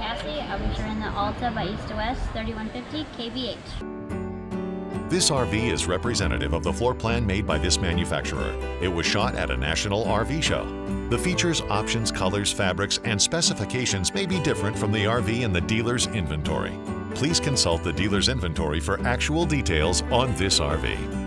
Cassie. I was in the Alta by East to West 3150 KBH. This RV is representative of the floor plan made by this manufacturer. It was shot at a national RV show. The features, options, colors, fabrics, and specifications may be different from the RV in the dealer's inventory. Please consult the dealer's inventory for actual details on this RV.